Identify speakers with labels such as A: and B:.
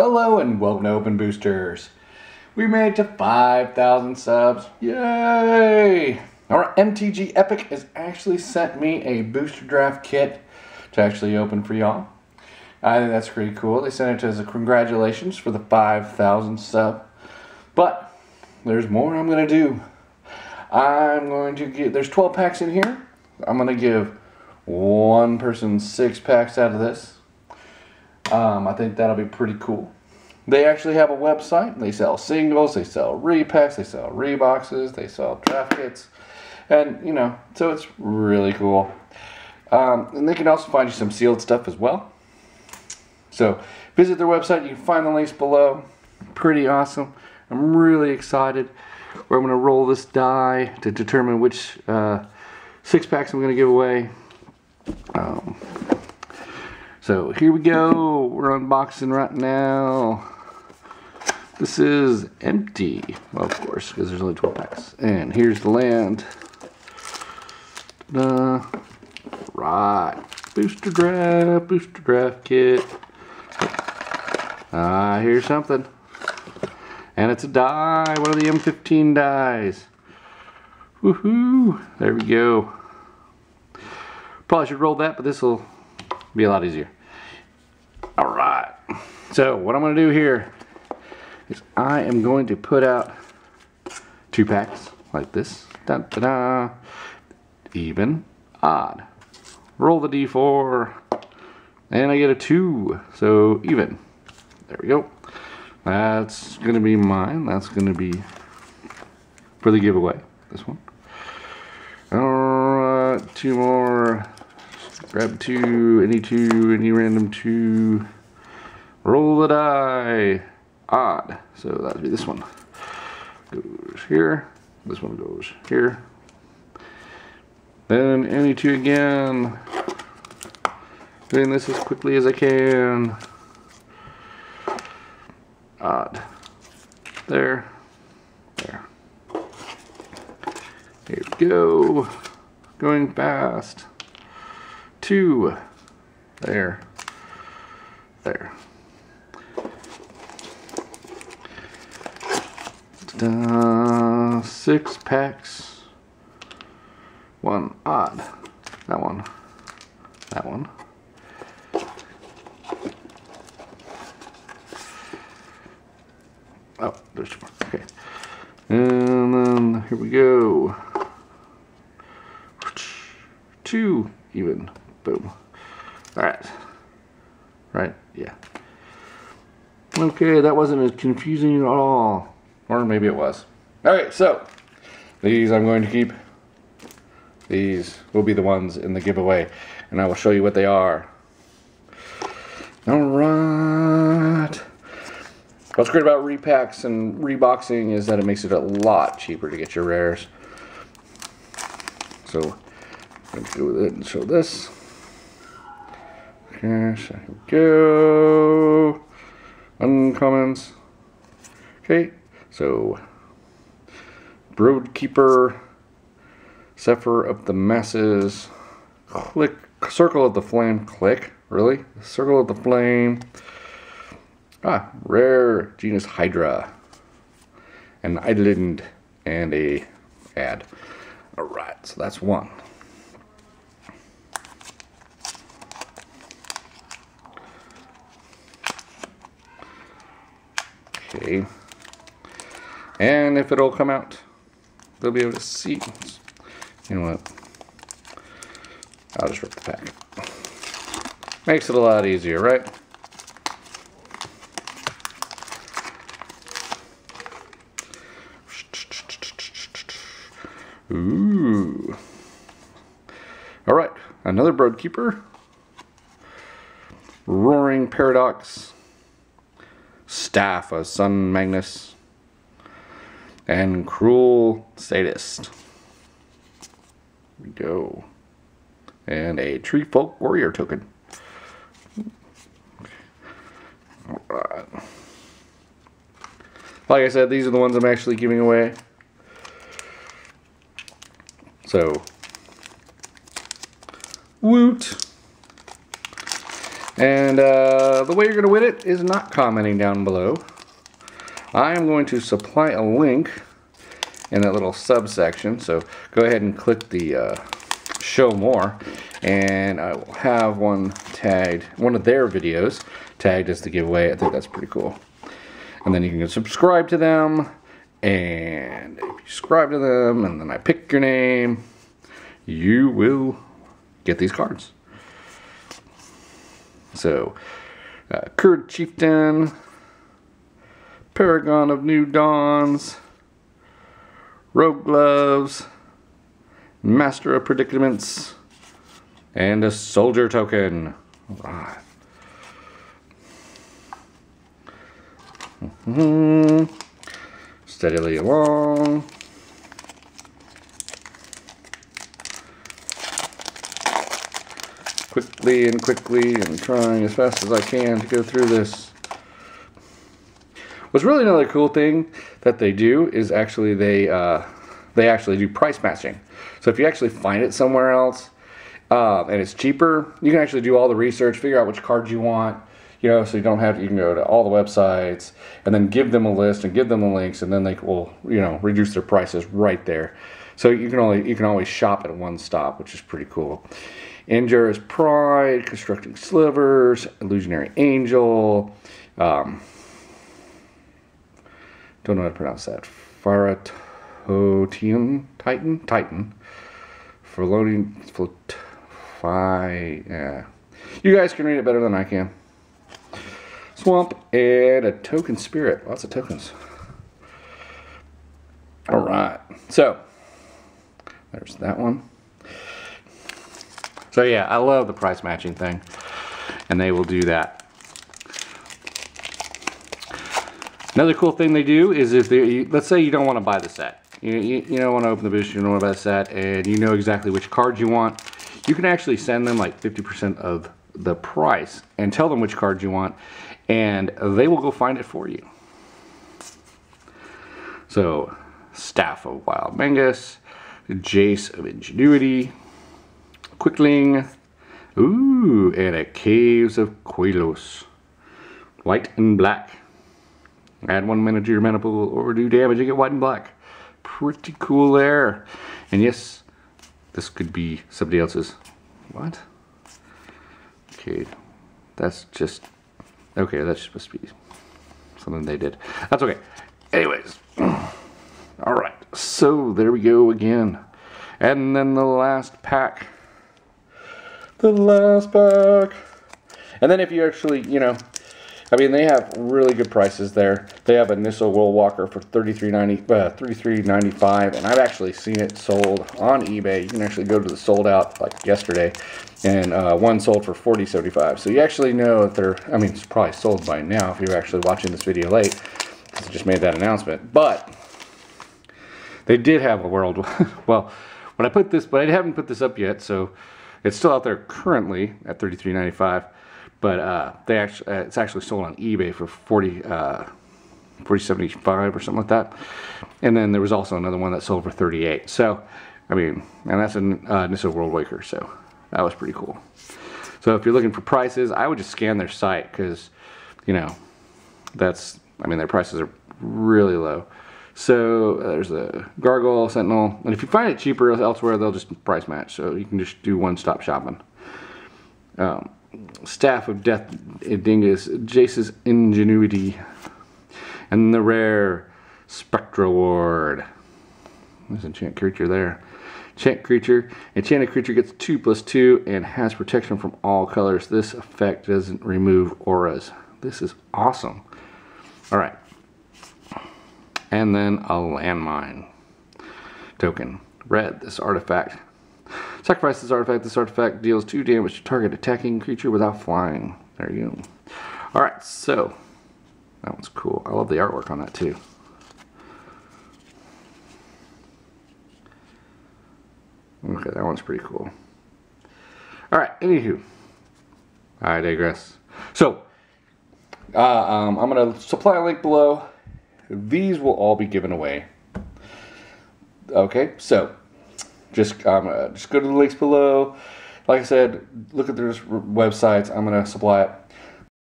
A: Hello and welcome to Open Boosters. We made it to 5,000 subs. Yay! Our MTG Epic has actually sent me a booster draft kit to actually open for y'all. I think that's pretty cool. They sent it to us as a congratulations for the 5,000 sub. But there's more I'm going to do. I'm going to get, there's 12 packs in here. I'm going to give one person six packs out of this. Um, I think that'll be pretty cool. They actually have a website. They sell singles, they sell repacks, they sell reboxes, they sell draft kits. And, you know, so it's really cool. Um, and they can also find you some sealed stuff as well. So visit their website. You can find the links below. Pretty awesome. I'm really excited. We're going to roll this die to determine which uh, six packs I'm going to give away. Um, so here we go. We're unboxing right now. This is empty, well, of course, because there's only 12 packs. And here's the land. Ta right. Booster draft, booster draft kit. Ah, here's something. And it's a die, one of the M15 dies. Woohoo! There we go. Probably should roll that, but this will be a lot easier. So, what I'm going to do here is I am going to put out two packs like this. Da da da. Even, odd. Roll the d4, and I get a 2, so even. There we go. That's going to be mine. That's going to be for the giveaway. This one. Alright, two more. Grab two, any two, any random two. Roll the die. Odd. So that'd be this one. Goes here. This one goes here. Then any two again. Doing this as quickly as I can. Odd. There. There. Here we go. Going fast. Two. There. There. Da, six packs. One odd. That one. That one. Oh, there's two more. Okay. And then here we go. Two even. Boom. Alright. Right? Yeah. Okay, that wasn't as confusing at all. Or maybe it was. Alright, so these I'm going to keep. These will be the ones in the giveaway. And I will show you what they are. Alright. What's great about repacks and reboxing is that it makes it a lot cheaper to get your rares. So, going to go with it and show this. Okay, so here we go. Uncommons. Okay, so Broodkeeper, Zephyr of the Masses, Click, Circle of the Flame, Click, really? Circle of the Flame. Ah, rare Genesis Hydra. An island and a ad. Alright, so that's one. Okay. And if it'll come out, they'll be able to see. You know what? I'll just rip the pack. Makes it a lot easier, right? Ooh. All right, another Broodkeeper. Roaring Primadox. Staff of Sun Magnus. And Cruel Sadist. We go. And a Treefolk Warrior token. Like I said, these are the ones I'm actually giving away. So, woot. And uh, the way you're going to win it is not commenting down below. I am going to supply a link in that little subsection. So go ahead and click the uh, show more and I will have one tagged, one of their videos tagged as the giveaway. I think that's pretty cool. And then you can subscribe to them and if you subscribe to them and then I pick your name, you will get these cards. So, uh, Kird Chieftain, Paragon of New Dawns, Rogue Gloves, Master of Predicaments, and a Soldier Token. Mm -hmm. Steadily along. Quickly and quickly and trying as fast as I can to go through this. What's really another cool thing that they do is actually they uh, they actually do price matching. So if you actually find it somewhere else uh, and it's cheaper, you can actually do all the research, figure out which cards you want, you know, so you don't have to, you can go to all the websites and then give them a list and give them the links and then they will, you know, reduce their prices right there. So you can only, you can always shop at one stop, which is pretty cool. Injurious Pride, Constricting Slivers, Illusionary Angel, um, don't know how to pronounce that. Faratotian Titan? Titan. Floating, float, fi, yeah. You guys can read it better than I can. Swamp and a token spirit. Lots of tokens. All right. So, there's that one. So yeah, I love the price matching thing. And they will do that. Another cool thing they do is if they, let's say you don't want to buy the set. You, you, you don't want to open the booster, you don't want to buy the set, and you know exactly which cards you want. You can actually send them like 50% of the price and tell them which cards you want, and they will go find it for you. So, Staff of Wild Mangus, Jace of Ingenuity, Quickling, ooh, and a Caves of Koilos. White and black. Add one mana to your pool or do damage you get white and black. Pretty cool there. And yes, this could be somebody else's. What? Okay, that's just, okay, that's supposed to be something they did. That's okay. Anyways, all right, so there we go again. And then the last pack. The last pack. And then if you actually, you know, I mean, they have really good prices there. They have a Nissa Worldwaker for $33.90, uh, $33.95, and I've actually seen it sold on eBay. You can actually go to the sold out like yesterday, and uh, one sold for $40.75. So you actually know that they're, I mean, it's probably sold by now if you're actually watching this video late, because I just made that announcement. But they did have a world, well, when I put this, but I haven't put this up yet, so it's still out there currently at $33.95 but uh, they actually uh, it's actually sold on eBay for 40 uh, 4075 or something like that. And then there was also another one that sold for 38 so I mean and that's a uh, Nissa Worldwaker so that was pretty cool. So if you're looking for prices I would just scan their site because you know that's I mean their prices are really low. So uh, there's a Gargoyle Sentinel and if you find it cheaper elsewhere they'll just price match. So you can just do one-stop shopping. Um, Staff of Death Dingus, Jace's Ingenuity, and the rare Spectral Ward. There's an enchant creature there. Enchant creature. Enchanted creature gets 2 plus 2 and has protection from all colors. This effect doesn't remove auras. This is awesome. Alright. And then a landmine token. Red, this artifact Sacrifice this artifact. This artifact deals 2 damage to target attacking creature without flying. There you go. Alright, so that one's cool. I love the artwork on that too. Okay, that one's pretty cool. Alright, anywho. I digress. So, uh, um, I'm going to supply a link below. These will all be given away. Okay, so just um, just go to the links below. Like I said, look at their websites. I'm gonna supply it.